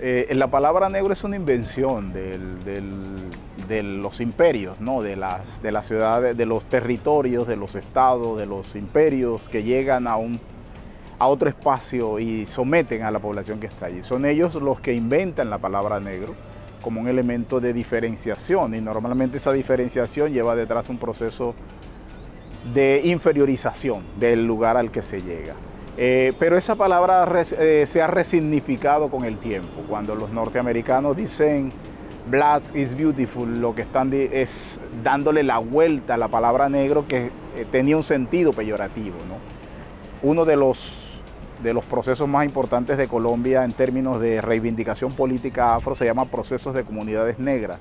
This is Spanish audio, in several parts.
Eh, la palabra negro es una invención de los imperios, ¿no? de, las, de las ciudades, de los territorios, de los estados, de los imperios que llegan a otro espacio y someten a la población que está allí. Son ellos los que inventan la palabra negro como un elemento de diferenciación y normalmente esa diferenciación lleva detrás un proceso de inferiorización del lugar al que se llega. Eh, pero esa palabra eh, se ha resignificado con el tiempo. Cuando los norteamericanos dicen Black is beautiful, lo que están es dándole la vuelta a la palabra negro que eh, tenía un sentido peyorativo. Uno de los, de los procesos más importantes de Colombia en términos de reivindicación política afro se llama procesos de comunidades negras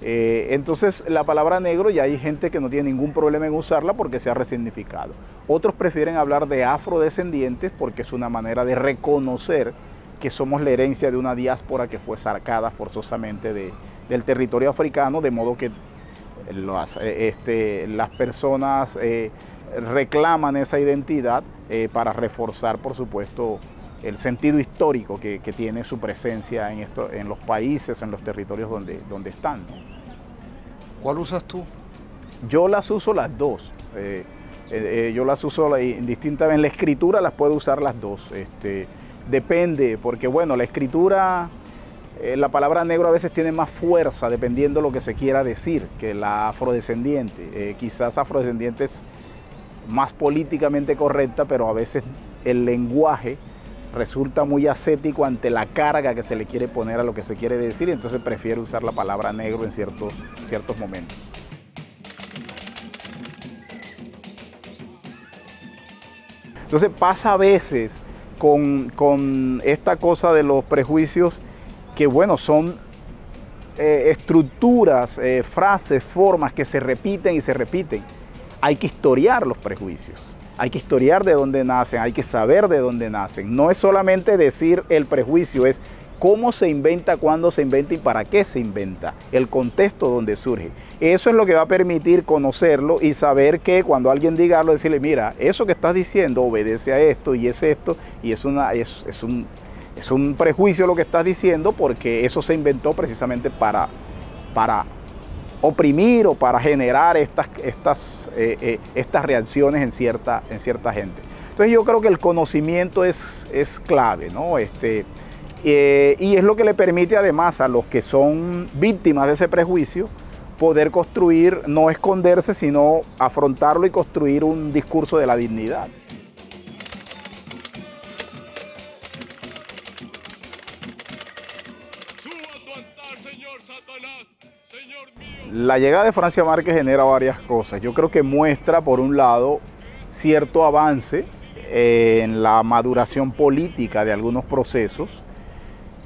eh, entonces la palabra negro ya hay gente que no tiene ningún problema en usarla porque se ha resignificado. Otros prefieren hablar de afrodescendientes porque es una manera de reconocer que somos la herencia de una diáspora que fue sacada forzosamente del territorio africano, de modo que las, eh, este, personas eh, reclaman esa identidad para reforzar, por supuesto, el sentido histórico que, tiene su presencia en, esto, en los países, en los territorios donde, donde están. ¿Cuál usas tú? Yo las uso las dos. Eh, eh, eh, yo las uso indistintamente. En la escritura las puedo usar las dos. Este, depende, porque bueno, la escritura, la palabra negro a veces tiene más fuerza dependiendo de lo que se quiera decir que la afrodescendiente. quizás afrodescendiente es más políticamente correcta, pero a veces el lenguaje resulta muy ascético ante la carga que se le quiere poner a lo que se quiere decir, entonces prefiere usar la palabra negro en ciertos, ciertos momentos. Entonces pasa a veces con, esta cosa de los prejuicios que, bueno, son eh, estructuras, eh, frases, formas que se repiten y se repiten. Hay que historiar los prejuicios hay que historiar de dónde nacen, hay que saber de dónde nacen. No es solamente decir el prejuicio, es cómo se inventa, cuándo se inventa y para qué se inventa, el contexto donde surge. Eso es lo que va a permitir conocerlo y saber que cuando alguien diga algo, decirle, mira, eso que estás diciendo obedece a esto y es esto, y es, una, es, un, es un prejuicio lo que estás diciendo porque eso se inventó precisamente para, para oprimir o para generar estas, estas, eh, eh, estas reacciones en cierta, en cierta gente. Entonces yo creo que el conocimiento es, es clave, ¿no? Este, eh, y es lo que le permite además a los que son víctimas de ese prejuicio poder construir, no esconderse, sino afrontarlo y construir un discurso de la dignidad. La llegada de Francia Márquez genera varias cosas. Yo creo que muestra, por un lado, cierto avance en la maduración política de algunos procesos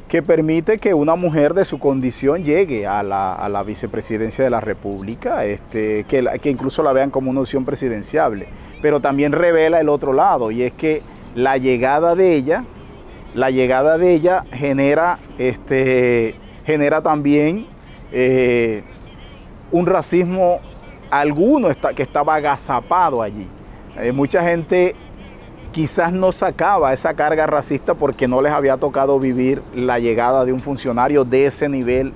que permite que una mujer de su condición llegue a la, vicepresidencia de la República, este, que, que, incluso la vean como una opción presidenciable. Pero también revela el otro lado, y es que la llegada de ella, la llegada de ella genera, este, genera también eh, un racismo alguno está, que estaba agazapado allí. Eh, mucha gente quizás no sacaba esa carga racista porque no les había tocado vivir la llegada de un funcionario de ese nivel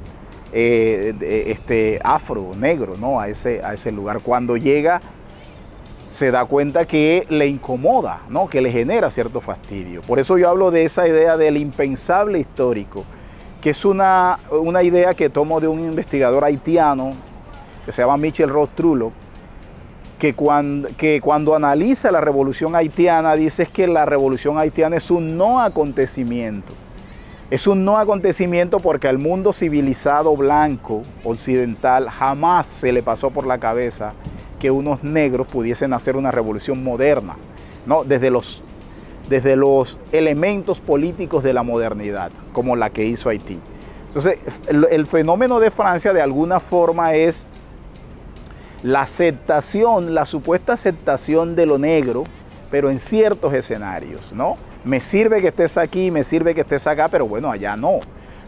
eh, este, afro, negro, ¿no? a, ese, a ese lugar. Cuando llega se da cuenta que le incomoda, ¿no? que le genera cierto fastidio. Por eso yo hablo de esa idea del impensable histórico, que es una, una idea que tomo de un investigador haitiano que se llama Michel Ross Trullo, que cuando, que cuando analiza la revolución haitiana dice que la revolución haitiana es un no acontecimiento. Es un no acontecimiento porque al mundo civilizado blanco, occidental, jamás se le pasó por la cabeza que unos negros pudiesen hacer una revolución moderna, ¿no? desde, los, desde los elementos políticos de la modernidad, como la que hizo Haití. Entonces, el fenómeno de Francia de alguna forma es la aceptación, la supuesta aceptación de lo negro, pero en ciertos escenarios, ¿no? Me sirve que estés aquí, me sirve que estés acá, pero bueno, allá no.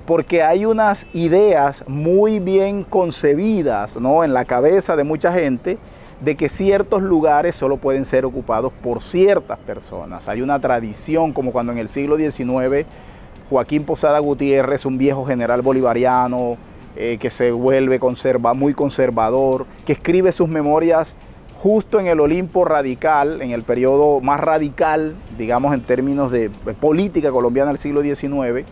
Porque hay unas ideas muy bien concebidas, ¿no? En la cabeza de mucha gente de que ciertos lugares solo pueden ser ocupados por ciertas personas. Hay una tradición, como cuando en el siglo XIX Joaquín Posada Gutiérrez, un viejo general bolivariano eh, que se vuelve conserva, muy conservador, que escribe sus memorias justo en el Olimpo radical, en el periodo más radical, digamos en términos de política colombiana del siglo XIX,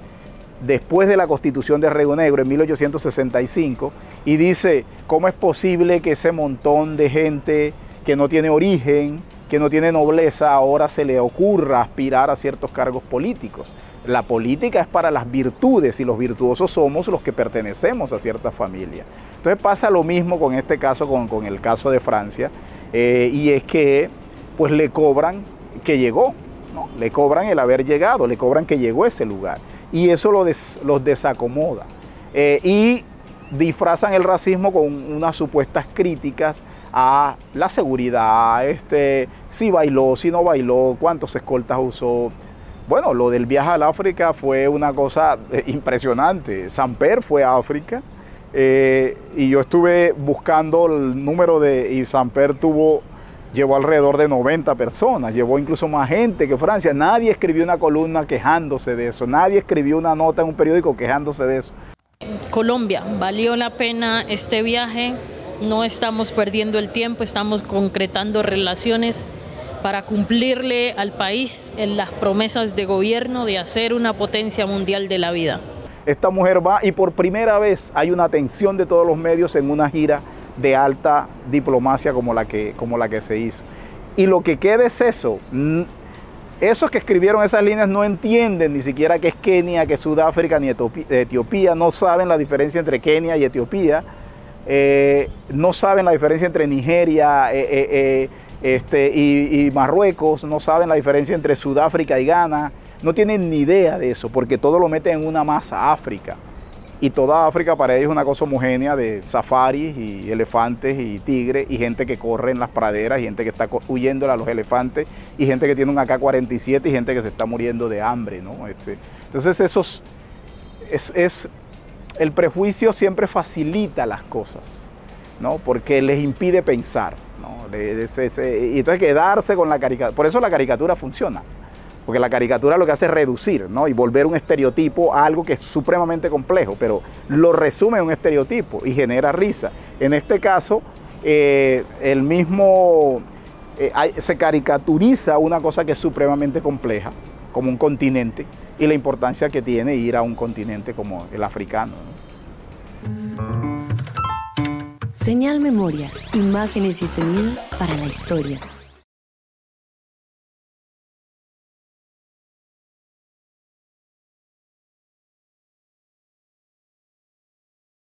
después de la constitución de Río Negro en 1865, y dice, ¿cómo es posible que ese montón de gente que no tiene origen, que no tiene nobleza, ahora se le ocurra aspirar a ciertos cargos políticos? La política es para las virtudes y los virtuosos somos los que pertenecemos a cierta familia. Entonces pasa lo mismo con este caso, con, con el caso de Francia, eh, y es que pues le cobran que llegó, ¿no? le cobran el haber llegado, le cobran que llegó a ese lugar. Y eso lo los desacomoda. Eh, y disfrazan el racismo con unas supuestas críticas a la seguridad, este, si bailó, si no bailó, cuántos escoltas usó. Bueno, lo del viaje al África fue una cosa eh, impresionante. Samper fue a África eh, y yo estuve buscando el número de, y Samper tuvo, llevó alrededor de 90 personas, llevó incluso más gente que Francia. Nadie escribió una columna quejándose de eso, nadie escribió una nota en un periódico quejándose de eso. Colombia, valió la pena este viaje, no estamos perdiendo el tiempo, estamos concretando relaciones para cumplirle al país en las promesas de gobierno de hacer una potencia mundial de la vida. Esta mujer va y por primera vez hay una atención de todos los medios en una gira de alta diplomacia como la que, como la que se hizo. Y lo que queda es eso. Esos que escribieron esas líneas no entienden ni siquiera qué es Kenia, qué es Sudáfrica, ni Etiopía, no saben la diferencia entre Kenia y Etiopía, eh, no saben la diferencia entre Nigeria eh, eh, este, y, Marruecos, no saben la diferencia entre Sudáfrica y Ghana no tienen ni idea de eso, porque todo lo meten en una masa África. Y toda África para ellos es una cosa homogénea de safaris y elefantes y tigres y gente que corre en las praderas y gente que está huyendo a los elefantes y gente que tiene un AK-47 y gente que se está muriendo de hambre. ¿no? Este, entonces esos, es, el prejuicio siempre facilita las cosas, ¿no? porque les impide pensar. ¿no? y entonces quedarse con la caricatura. Por eso la caricatura funciona. Porque la caricatura lo que hace es reducir ¿no? y volver un estereotipo a algo que es supremamente complejo, pero lo resume en un estereotipo y genera risa. En este caso, eh, el mismo eh, se caricaturiza una cosa que es supremamente compleja, como un continente, y la importancia que tiene ir a un continente como el africano. Señal Memoria, imágenes y sonidos para la historia.